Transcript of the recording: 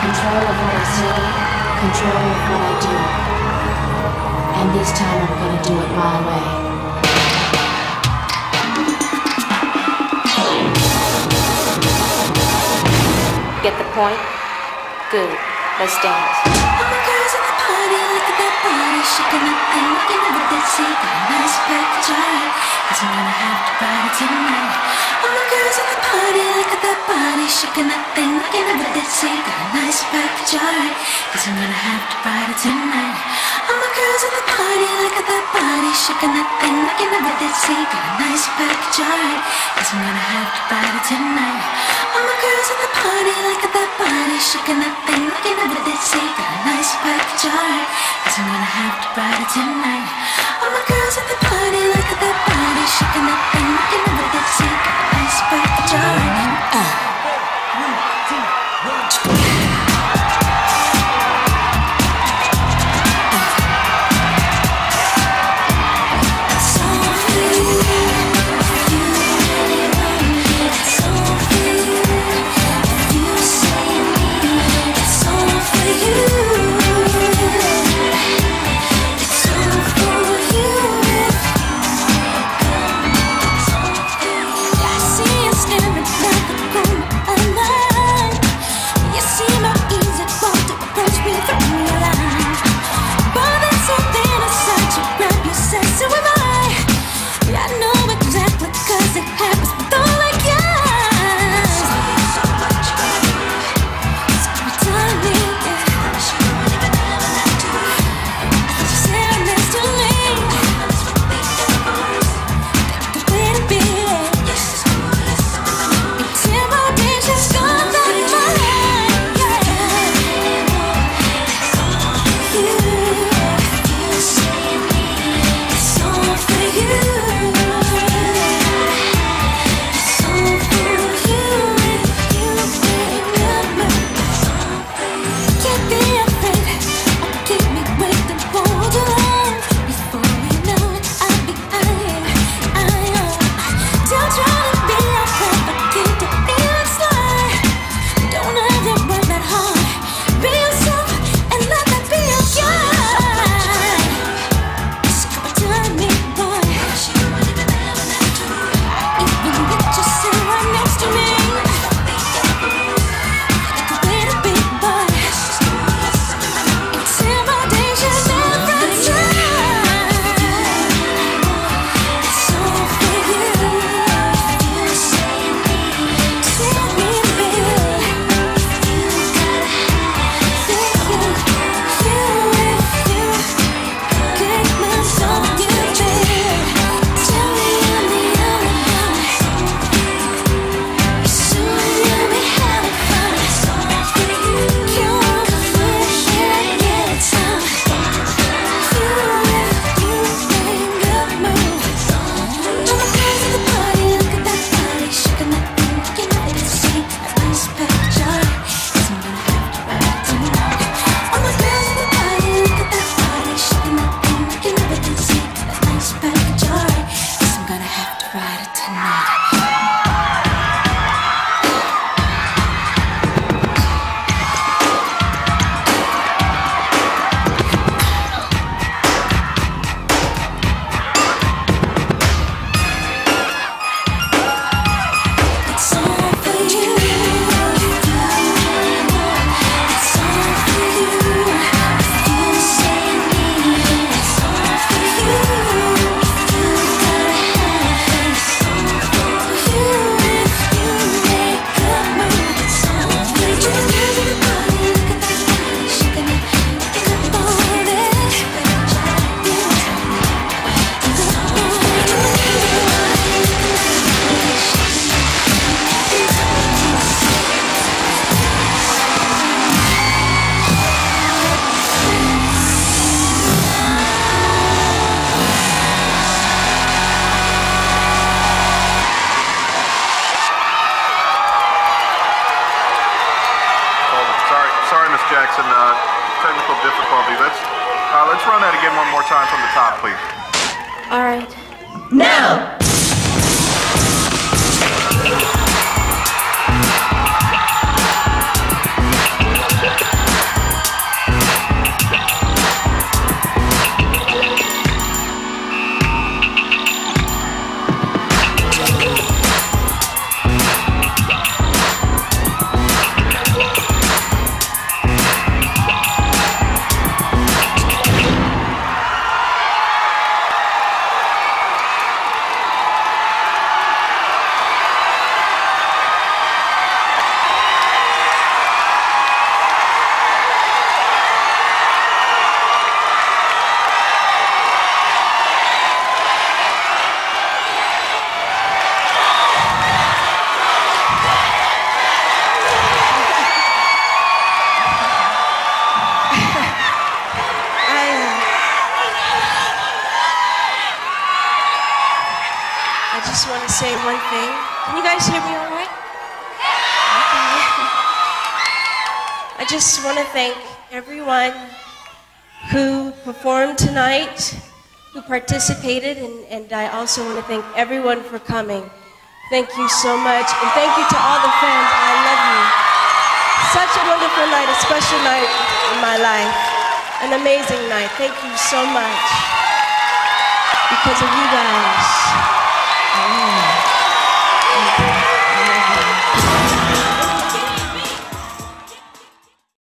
Control of what I say, control of what I do. And this time I'm gonna do it my way. Get the point? Good. Let's dance. 시간은 아무개나 못했지 나의 spectral Doesn't wanna have to party tonight All the girls at the party look at that party shaking that thing like an emergency Got a nice spectral Doesn't gonna have to party tonight All the girls at the party like at that party shaking that thing like that seat, Got a nice package, alright. 'Cause I'm gonna have to party tonight All the girls at the party like at that party shaking that thing like that seat, Got a nice spectral I'm gonna have to buy it tonight. Jackson uh, technical difficulty. Let's uh, let's run that again one more time from the top, please. All right. Now. One thing. Can you guys hear me all right? Okay. I just want to thank everyone who performed tonight, who participated, and, and I also want to thank everyone for coming. Thank you so much, and thank you to all the fans. I love you. Such a wonderful night, a special night in my life, an amazing night. Thank you so much because of you guys. Thank you.